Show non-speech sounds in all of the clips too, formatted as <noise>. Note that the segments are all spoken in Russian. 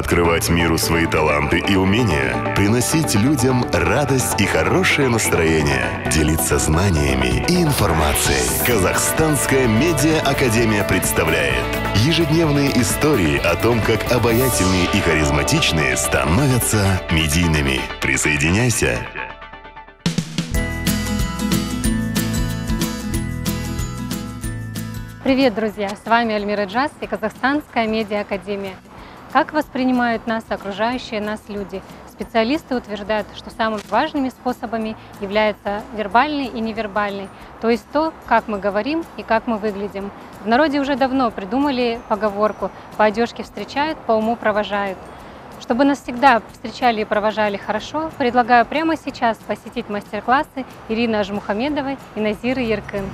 Открывать миру свои таланты и умения, приносить людям радость и хорошее настроение, делиться знаниями и информацией. Казахстанская медиа академия представляет ежедневные истории о том, как обаятельные и харизматичные становятся медийными. Присоединяйся! Привет, друзья! С вами Альмира Джаз и Казахстанская медиа академия. Как воспринимают нас окружающие нас люди? Специалисты утверждают, что самыми важными способами является вербальный и невербальный, то есть то, как мы говорим и как мы выглядим. В народе уже давно придумали поговорку «по одежке встречают, по уму провожают». Чтобы нас всегда встречали и провожали хорошо, предлагаю прямо сейчас посетить мастер-классы Ирины Ажмухамедовой и Назиры Яркын.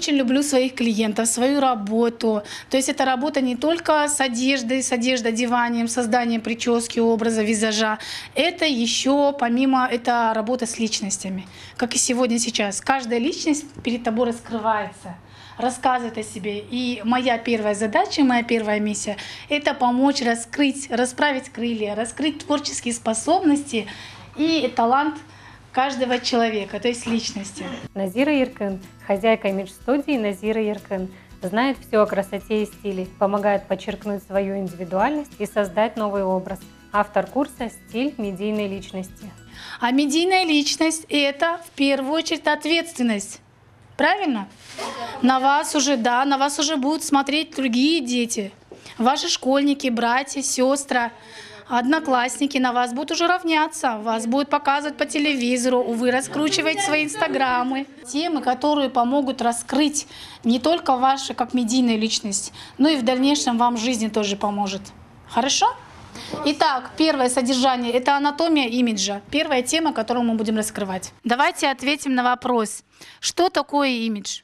Очень люблю своих клиентов, свою работу. То есть это работа не только с одеждой, с одеждой, одеванием, созданием прически, образа, визажа. Это еще помимо, это работа с личностями. Как и сегодня сейчас. Каждая личность перед тобой раскрывается рассказывает о себе. И моя первая задача, моя первая миссия — это помочь раскрыть, расправить крылья, раскрыть творческие способности и талант каждого человека, то есть личности. Назира Иркын, хозяйка имидж-студии Назира Иркын, знает все о красоте и стиле, помогает подчеркнуть свою индивидуальность и создать новый образ. Автор курса «Стиль медийной личности». А медийная личность – это в первую очередь ответственность. Правильно? На вас уже, да, на вас уже будут смотреть другие дети. Ваши школьники, братья, сестры одноклассники на вас будут уже равняться, вас будут показывать по телевизору, вы раскручиваете свои инстаграмы. Темы, которые помогут раскрыть не только вашу как медийную личность, но и в дальнейшем вам в жизни тоже поможет. Хорошо? Итак, первое содержание – это анатомия имиджа. Первая тема, которую мы будем раскрывать. Давайте ответим на вопрос. Что такое имидж?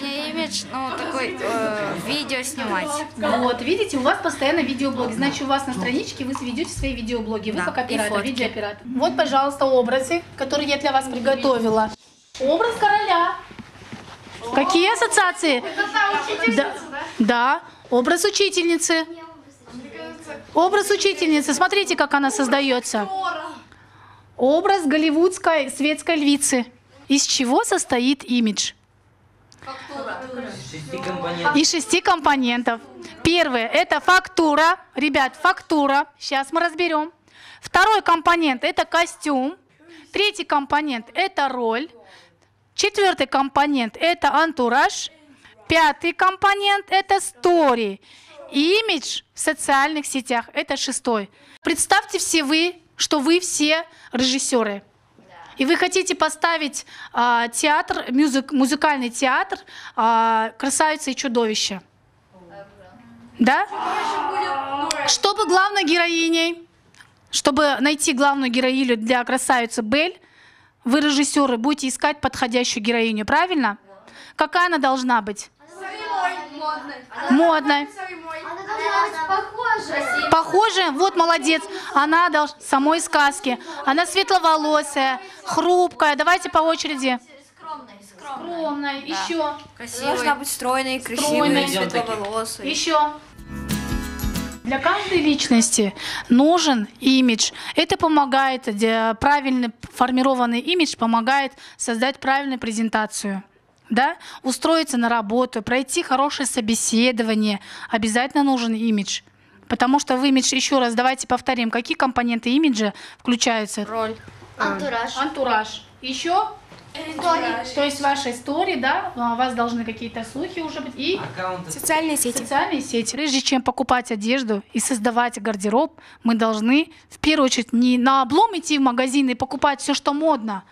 Меня имидж, ну, такой, э, видео снимать. Вот, видите, у вас постоянно видеоблоги. Значит, у вас на страничке вы ведете свои видеоблоги. Вы Да, как и оператор, фотки. видеооператор. Вот, пожалуйста, образы, которые я для вас приготовила. Образ короля. Какие ассоциации? Да, да, образ учительницы. Образ учительницы. Смотрите, как она создается. Образ голливудской светской львицы. Из чего состоит имидж? Из шести компонентов. Первое – это фактура. Ребят, фактура. Сейчас мы разберем. Второй компонент – это костюм. Третий компонент – это роль. Четвертый компонент – это антураж. Пятый компонент – это стори. Имидж в социальных сетях – это шестой. Представьте все вы, что вы все режиссеры. И вы хотите поставить а, театр, мюзик, музыкальный театр а, «Красавица и чудовище». Да? Чтобы главной героиней, чтобы найти главную героиню для красавицы Бель, вы, режиссеры, будете искать подходящую героиню, правильно? Какая она должна быть? Модная. Похожая, вот молодец. Она должна самой сказки. Она светловолосая, хрупкая. Давайте по очереди. Скромная. Еще. Красивой. Должна быть стройной, красивой, светловолосой. Еще. Для каждой личности нужен имидж. Это помогает, правильно формированный имидж помогает создать правильную презентацию. Да? Устроиться на работу, пройти хорошее собеседование. Обязательно нужен имидж. Потому что в имидж, еще раз, давайте повторим, какие компоненты имиджа включаются? Роль. Антураж. Антураж. Еще? То есть ваша история, да, у вас должны какие-то слухи уже быть. И Социальные сети. Социальные сети. Прежде чем покупать одежду и создавать гардероб, мы должны в первую очередь не на облом идти в магазин и покупать все, что модно,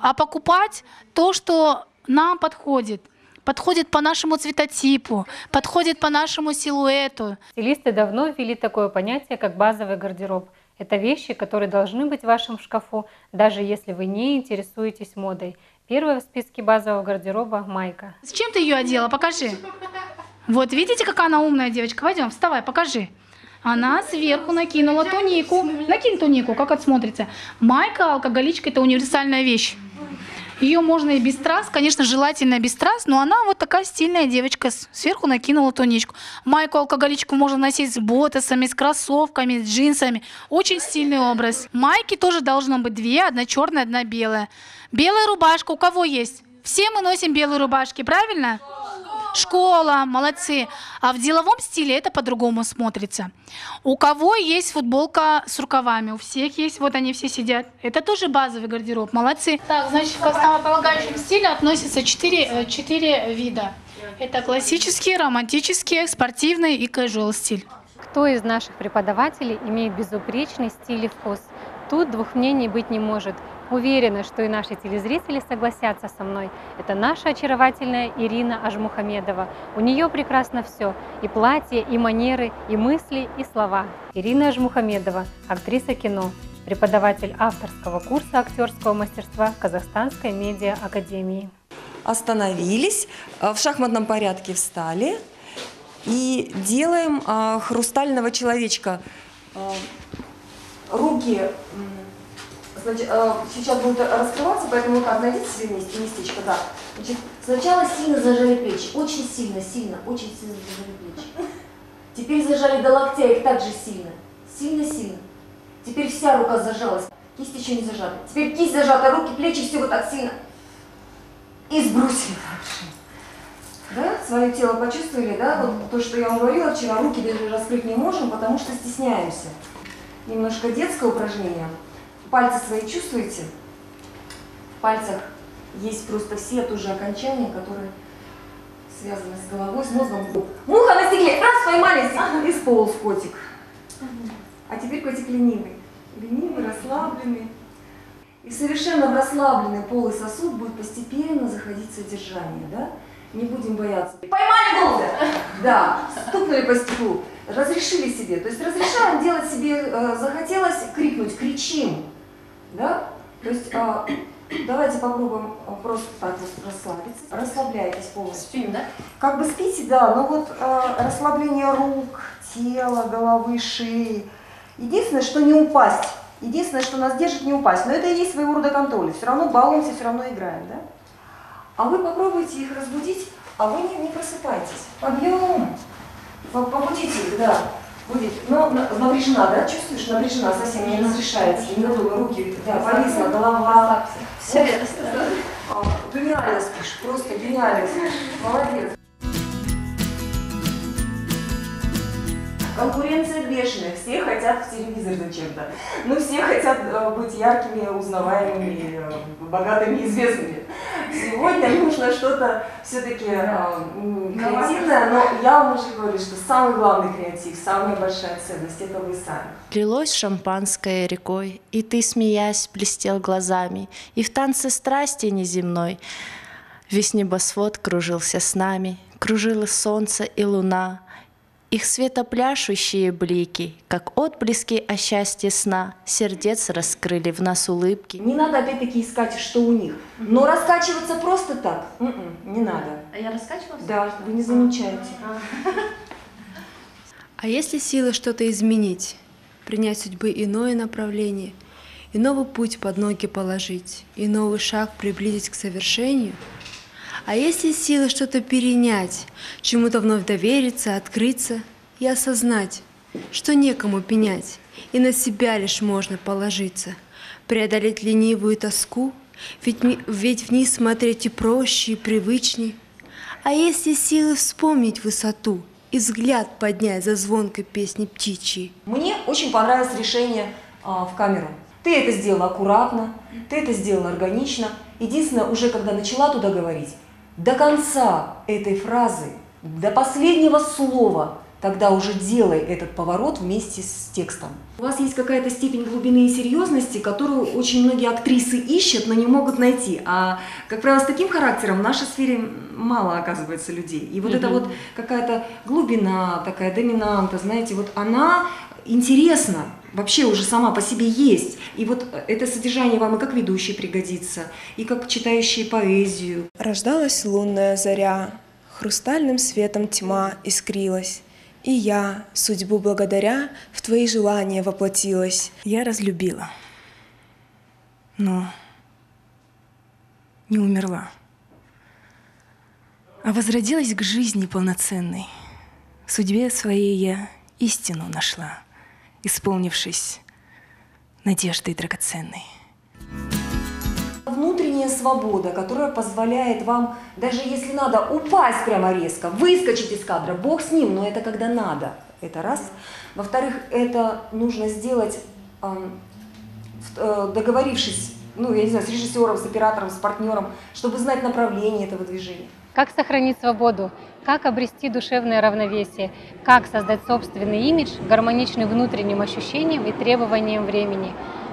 а покупать то, что нам подходит. Подходит по нашему цветотипу, подходит по нашему силуэту. Стилисты давно ввели такое понятие, как базовый гардероб. Это вещи, которые должны быть в вашем шкафу, даже если вы не интересуетесь модой. Первая в списке базового гардероба – майка. Зачем ты ее одела? Покажи. Вот, видите, какая она умная девочка? Пойдем, вставай, покажи. Она сверху накинула тунику. Накинь тунику, как это смотрится. Майка, алкоголичка – это универсальная вещь. Ее можно и без трасс, конечно, желательно без трасс, но она вот такая стильная девочка. Сверху накинула тоничку. Майку алкоголичку можно носить с ботасами, с кроссовками, с джинсами. Очень стильный образ. Майки тоже должно быть две, одна черная, одна белая. Белая рубашка у кого есть? Все мы носим белые рубашки, правильно? Школа, молодцы. А в деловом стиле это по-другому смотрится. У кого есть футболка с рукавами? У всех есть, вот они все сидят. Это тоже базовый гардероб, молодцы. Так, значит, к основополагающему стилю относятся четыре, э, четыре вида. Это классический, романтический, спортивный и casual стиль. Кто из наших преподавателей имеет безупречный стиль и вкус? Тут двух мнений быть не может. Уверена, что и наши телезрители согласятся со мной. Это наша очаровательная Ирина Ажмухамедова. У нее прекрасно все. И платье, и манеры, и мысли, и слова. Ирина Ажмухамедова, актриса кино, преподаватель авторского курса актерского мастерства Казахстанской медиа академии. остановились, э, в шахматном порядке встали и делаем а, хрустального человечка. А, Руки значит, а, сейчас будут раскрываться, поэтому как найдите себе месте, местечко, да. Значит, сначала сильно зажали плечи, очень сильно, сильно, очень сильно зажали плечи. Теперь зажали до локтя их также сильно, сильно-сильно. Теперь вся рука зажалась, кисть еще не зажата. Теперь кисть зажата, руки, плечи, все вот так сильно. И сбросили дальше. Да, свое тело почувствовали, да, вот то, что я вам говорила вчера, руки даже раскрыть не можем, потому что стесняемся. Немножко детское упражнение. Пальцы свои чувствуете? В пальцах есть просто все тоже окончания, которые связаны с головой, с мозгом. Муха на стекле, раз, поймали, и сполз котик. А теперь котик ленивый. Ленивый, расслабленный. И совершенно в расслабленный полый сосуд будет постепенно заходить содержание, да? Не будем бояться. Поймали голубя! Да, стукнули по стеклу, разрешили себе. То есть разрешаем делать себе, э, захотелось крикнуть, кричим, да? То есть а, <coughs> давайте попробуем а, просто так вот расслабиться. Расслабляйтесь полностью. Спим, да? Как бы спите, да, но вот а, расслабление рук, тела, головы, шеи. Единственное, что не упасть. Единственное, что нас держит, не упасть. Но это и есть своего рода контроль. Все равно балуемся, все равно играем, да? А вы попробуйте их разбудить, а вы не, не просыпайтесь. Подъем. По- Побудите их, да. Будете. Но на- напряжена, да? Чувствуешь, напряжена, совсем не разрешается. Не готовы, руки, да, повисла, голова. Все. А, Гениально спишь, просто гениально спишь. Молодец. Конкуренция бешеная, все хотят в телевизор зачем-то. Ну, все хотят э, быть яркими, узнаваемыми, э, богатыми, известными. Сегодня нужно что-то все-таки креативное, но я вам уже говорю, что самый главный креатив, самая большая ценность – это вы сами. Лилось шампанское рекой, и ты, смеясь, блестел глазами, и в танце страсти неземной весь небосвод кружился с нами, кружило солнце и луна, их светопляшущие блики, как отблески о счастье сна, сердец раскрыли в нас улыбки. Не надо опять-таки искать, что у них. Но раскачиваться просто так м-м, не надо. А я раскачивалась? Да, вы не замечаете. А если сила что-то изменить, принять судьбы иное направление, и новый путь под ноги положить, и новый шаг приблизить к совершению? А если сила что-то перенять, чему-то вновь довериться, открыться и осознать, что некому пенять, и на себя лишь можно положиться, преодолеть ленивую тоску, ведь, ведь вниз смотреть и проще, и привычней. А если силы вспомнить высоту и взгляд поднять за звонкой песни птичьей? Мне очень понравилось решение а, в камеру. Ты это сделала аккуратно, ты это сделала органично. Единственное, уже когда начала туда говорить, до конца этой фразы, до последнего слова, тогда уже делай этот поворот вместе с текстом. У вас есть какая-то степень глубины и серьезности, которую очень многие актрисы ищут, но не могут найти. А, как правило, с таким характером в нашей сфере мало оказывается людей. И вот эта вот какая-то глубина, такая доминанта, знаете, вот она интересна, вообще уже сама по себе есть. И вот это содержание вам и как ведущий пригодится, и как читающий поэзию. Рождалась лунная заря, хрустальным светом тьма искрилась. И я, судьбу благодаря, в твои желания воплотилась. Я разлюбила. Но не умерла, а возродилась к жизни полноценной. В судьбе своей я истину нашла, исполнившись надеждой драгоценной. Внутренняя свобода, которая позволяет вам, даже если надо, упасть прямо резко, выскочить из кадра, бог с ним, но это когда надо. Это раз. Во-вторых, это нужно сделать, э, договорившись, ну, я не знаю, с режиссером, с оператором, с партнером, чтобы знать направление этого движения. Как сохранить свободу? Как обрести душевное равновесие? Как создать собственный имидж, гармоничный внутренним ощущениям и требованиям времени?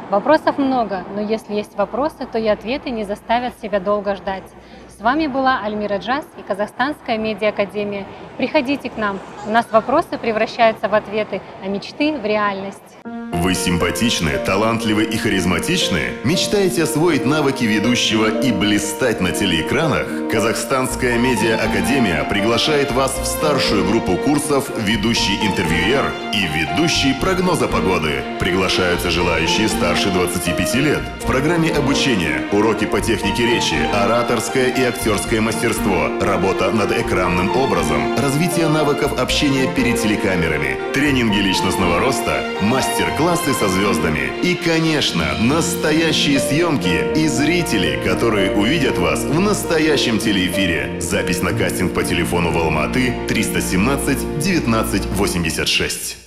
Вопросов много, но если есть вопросы, то и ответы не заставят себя долго ждать. С вами была Альмира Джаз и Казахстанская медиа-академия. Приходите к нам. У нас вопросы превращаются в ответы, а мечты в реальность. Вы симпатичны, талантливы и харизматичны? Мечтаете освоить навыки ведущего и блистать на телеэкранах? Казахстанская медиа-академия приглашает вас в старшую группу курсов «Ведущий интервьюер» и «Ведущий прогноза погоды». Приглашаются желающие старше 25 лет. В программе обучения уроки по технике речи, ораторское и актерское мастерство, работа над экранным образом, развитие навыков общения перед телекамерами, тренинги личностного роста, мастер-классы со звездами и, конечно, настоящие съемки и зрители, которые увидят вас в настоящем телеэфире. Запись на кастинг по телефону в Алматы 317 19 86.